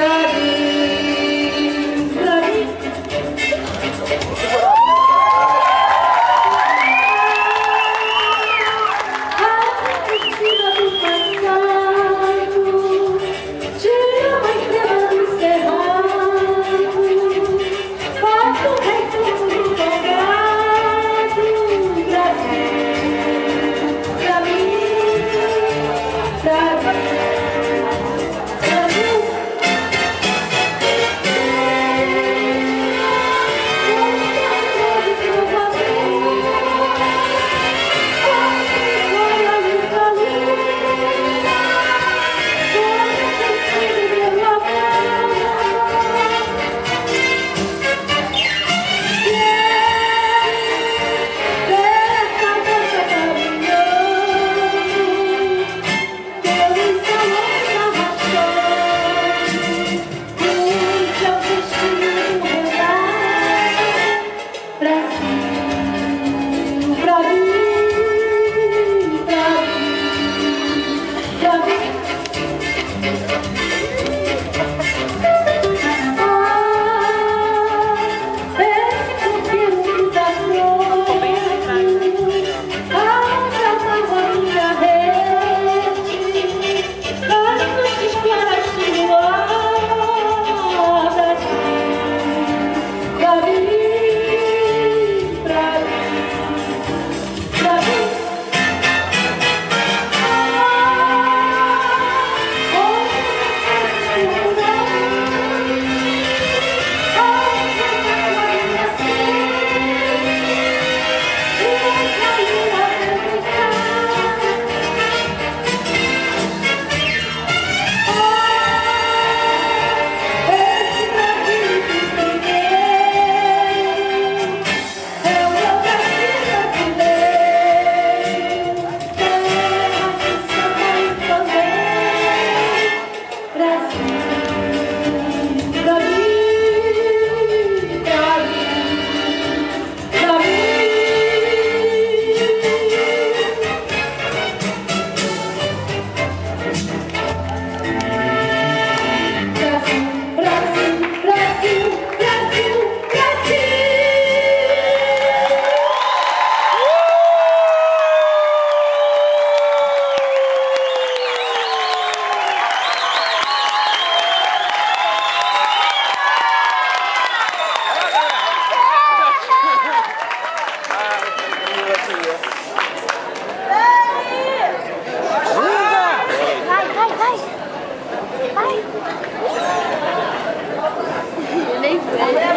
Hare Yeah.